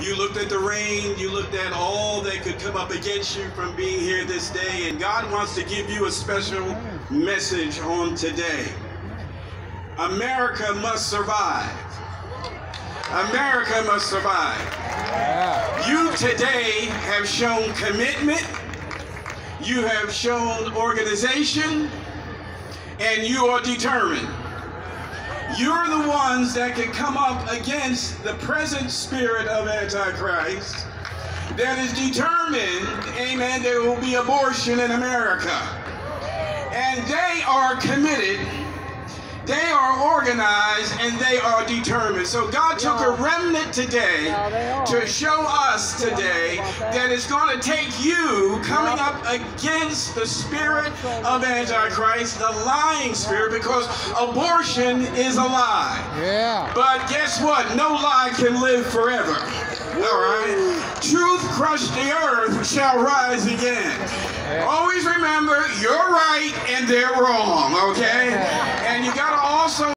You looked at the rain, you looked at all that could come up against you from being here this day, and God wants to give you a special message on today. America must survive. America must survive. You today have shown commitment, you have shown organization, and you are determined. You're the ones that can come up against the present spirit of Antichrist that is determined, amen, there will be abortion in America. And they are committed organized and they are determined. So God took a remnant today to show us today that it's going to take you coming up against the spirit of Antichrist, the lying spirit, because abortion is a lie. Yeah. But guess what? No lie can live forever. All right? Truth crushed the earth shall rise again. Always remember, you're right and they're wrong.